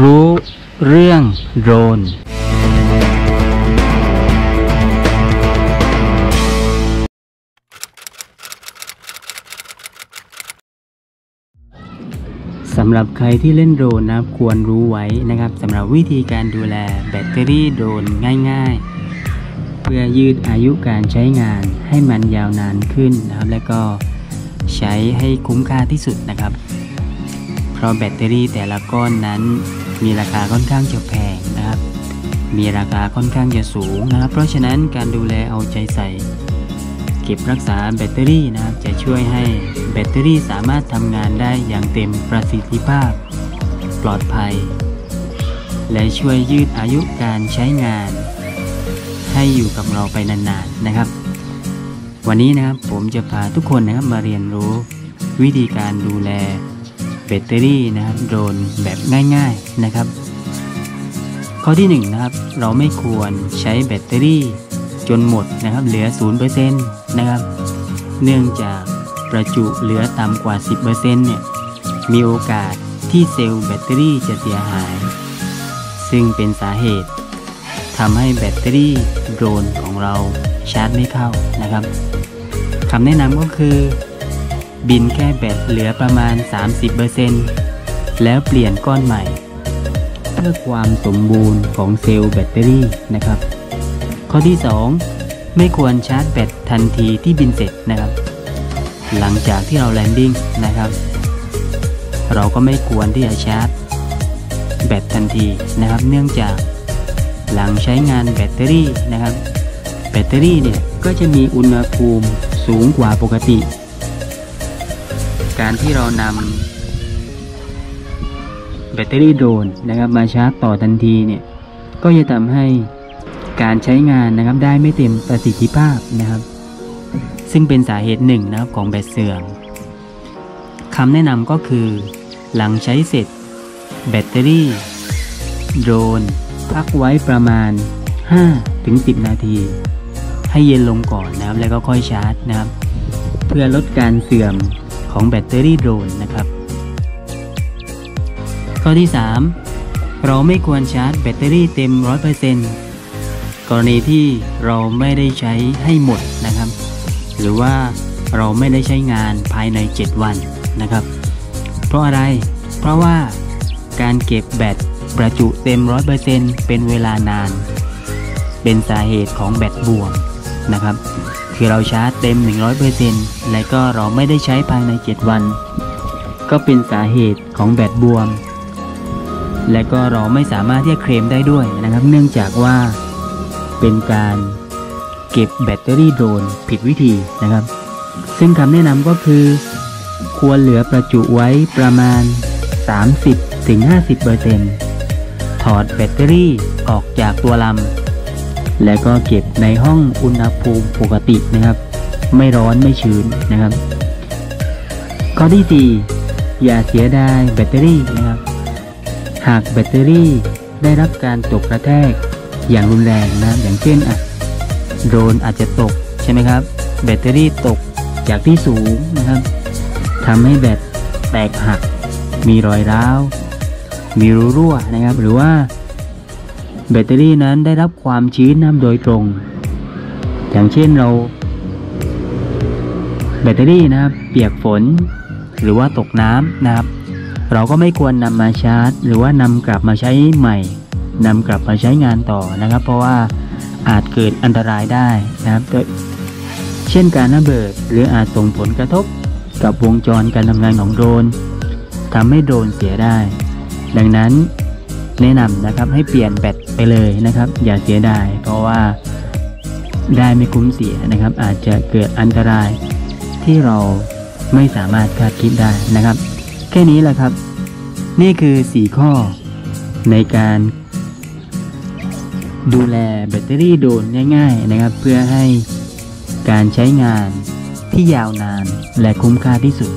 รู้เรื่องโดรน สำหรับใครที่เล่นโดรนนะครับควรรู้ไว้นะครับสำหรับวิธีการดูแลแบตเตอรี่โดรนง่ายๆ เพื่อยืดอายุการใช้งานให้มันยาวนานขึ้นนะครับ และก็ใช้ให้คุ้มค่าที่สุดนะครับ เพราะแบตเตอรี่แต่ละก้อนนั้น มีราคาค่อนข้างจะแพงนะครับ มีราคาค่อนข้างจะสูงนะครับ เพราะฉะนั้นการดูแลเอาใจใส่ เก็บรักษาแบตเตอรี่นะครับ จะช่วยให้แบตเตอรี่สามารถทำงานได้อย่างเต็มประสิทธิภาพ ปลอดภัย และช่วยยืดอายุการใช้งาน ให้อยู่กับเราไปนานๆนะครับ วันนี้นะครับผมจะพาทุกคนนะครับมาเรียนรู้วิธีการดูแล แบตเตอรี่นะครับโดรนแบบง่าย ๆนะครับ ข้อที่1นงนะครับเราไม่ควรใช้แบตเตอรี่จนหมดนะครับเหลือ 0%นะครับ เนื่องจากประจุเหลือต่ำกว่า 10%เนี่ยมีโอกาสที่เซลล์แบตเตอรี่จะเสียหาย ซึ่งเป็นสาเหตุทำให้แบตเตอรี่โดรนของเราชาร์จไม่เข้านะครับคำแนะนำก็คือ บินแค่แบตเหลือประมาณ 30%แล้วเปลี่ยนก้อนใหม่ เพื่อความสมบูรณ์ของเซลล์แบตเตอรี่นะครับ ข้อที่ 2 ไม่ควรชาร์จแบตทันทีที่บินเสร็จนะครับ หลังจากที่เรา landing นะครับ เราก็ไม่ควรที่จะชาร์จแบตทันทีนะครับ เนื่องจากหลังใช้งานแบตเตอรี่นะครับ แบตเตอรี่เนี่ยก็จะมีอุณหภูมิสูงกว่าปกติ การที่เรานำแบตเตอรี่โดรนนะครับมาชาร์จต่อทันทีเนี่ยก็จะทำให้การใช้งานนะครับได้ไม่เต็มประสิทธิภาพนะครับ ซึ่งเป็นสาเหตุหนึ่งนะครับของแบตเสื่อมคำแนะนำก็คือ หลังใช้เสร็จ แบตเตอรี่ โดรนพักไว้ประมาณ 5-10 นาที ให้เย็นลงก่อนนะครับแล้วก็ค่อยชาร์จนะครับ เพื่อลดการเสื่อม ของแบตเตอรี่โดรนนะครับ ข้อที่ 3 เราไม่ควรชาร์จแบตเตอรี่เต็ม 100%กรณีที่เราไม่ได้ใช้ให้หมดนะครับ หรือว่าเราไม่ได้ใช้งานภายใน 7 วันนะครับ เพราะอะไร เพราะว่าการเก็บแบตประจุเต็ม 100%เป็นเวลานาน เป็นสาเหตุของแบตบวมนะครับ คือเราชาร์จเต็ม 100%และก็เราไม่ได้ใช้ภายใน 7 วัน ก็เป็นสาเหตุของแบตบวม และก็เราไม่สามารถที่จะเคลมได้ด้วยนะครับ เนื่องจากว่าเป็นการเก็บแบตเตอรี่โดรนผิดวิธีนะครับ ซึ่งคำแนะนำก็คือ ควรเหลือประจุไว้ประมาณ 30-50%ถอดแบตเตอรี่ออกจากตัวลำ และก็เก็บในห้องอุณหภูมิปกตินะครับ ไม่ร้อนไม่ชื้นนะครับ ข้อที่ 4 อย่าเสียดายแบตเตอรี่นะครับ หากแบตเตอรี่ได้รับการตกกระแทกอย่างรุนแรงนะอย่างเช่นอะโดรนอาจจะตกใช่ไหมครับ แบตเตอรี่ตกจากที่สูงนะครับทำให้แบตแตกหัก มีรอยร้าว มีรูรั่วนะครับ หรือว่า แบตเตอรี่นั้นได้รับความชื้นน้ำโดยตรง อย่างเช่นเรา แบตเตอรี่นะครับ เปียกฝน หรือว่าตกน้ำนะครับ เราก็ไม่ควรนำมาชาร์จ หรือว่านำกลับมาใช้ใหม่นำกลับมาใช้งานต่อนะครับ เพราะว่าอาจเกิดอันตรายได้นะครับ เช่นการระเบิดหรืออาจส่งผลกระทบกับวงจรการทำงานของโดรนทำให้โดรนเสียได้ ดังนั้น แนะนำนะครับให้เปลี่ยนแบตไปเลยนะครับ อย่าเสียดายเพราะว่าได้ไม่คุ้มเสียนะครับ อาจจะเกิดอันตรายที่เราไม่สามารถคาดคิดได้นะครับ แค่นี้แหละครับ นี่คือ 4 ข้อในการดูแลแบตเตอรี่โดนง่าย ๆนะครับ เพื่อให้การใช้งานที่ยาวนานและคุ้มค่าที่สุด